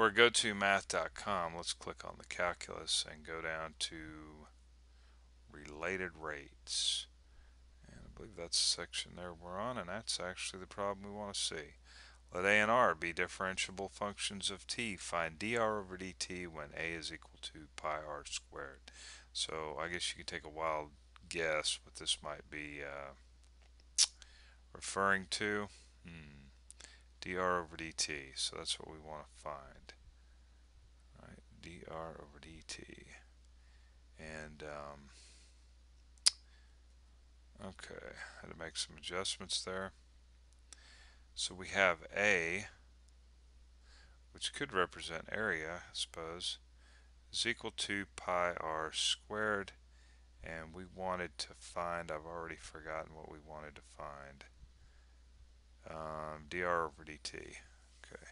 we're at gotomath.com. Let's click on the calculus and go down to related rates. And I believe that's the section there we're on, and that's actually the problem we want to see. Let a and r be differentiable functions of t. Find dr over dt when a is equal to pi r squared. So I guess you could take a wild guess what this might be uh, referring to. Hmm. Dr over dt. So that's what we want to find. Dr over dt. And um, okay, I had to make some adjustments there. So we have A, which could represent area, I suppose, is equal to pi r squared and we wanted to find, I've already forgotten what we wanted to find, um, dr over dt. Okay.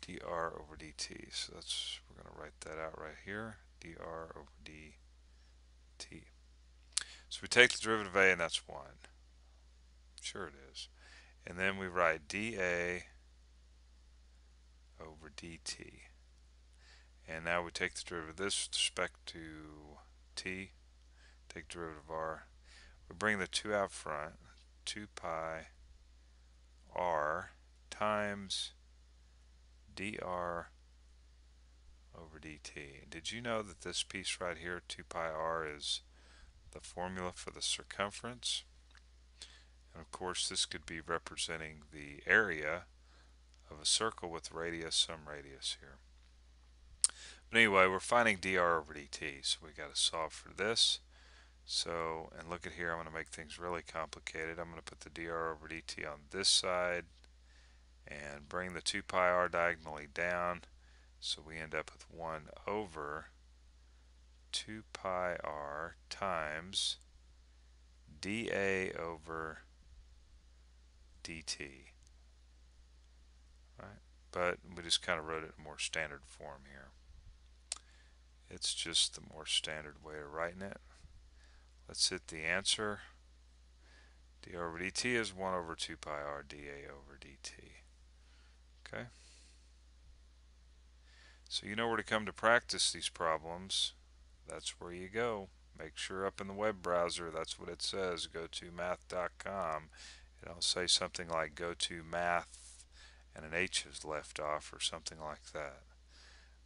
dr over dt. So that's, we're going to write that out right here. dr over dt. So we take the derivative of a and that's 1. Sure it is. And then we write dA over dt. And now we take the derivative of this with respect to t, take derivative of r. We bring the 2 out front, 2 pi r times dr over dt. Did you know that this piece right here, 2 pi r, is the formula for the circumference? And of course this could be representing the area of a circle with radius, some radius here. But anyway, we're finding dr over dt, so we got to solve for this. So, and look at here, I'm going to make things really complicated. I'm going to put the dr over dt on this side and bring the 2 pi r diagonally down. So we end up with 1 over 2 pi r times dA over dt. Right? But we just kind of wrote it in more standard form here. It's just the more standard way of writing it. Let's hit the answer. d over dt is 1 over 2 pi r dA over dt. Okay? So you know where to come to practice these problems. That's where you go. Make sure up in the web browser, that's what it says, go to math.com it'll say something like go to math and an H is left off or something like that.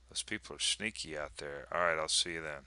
Those people are sneaky out there. Alright, I'll see you then.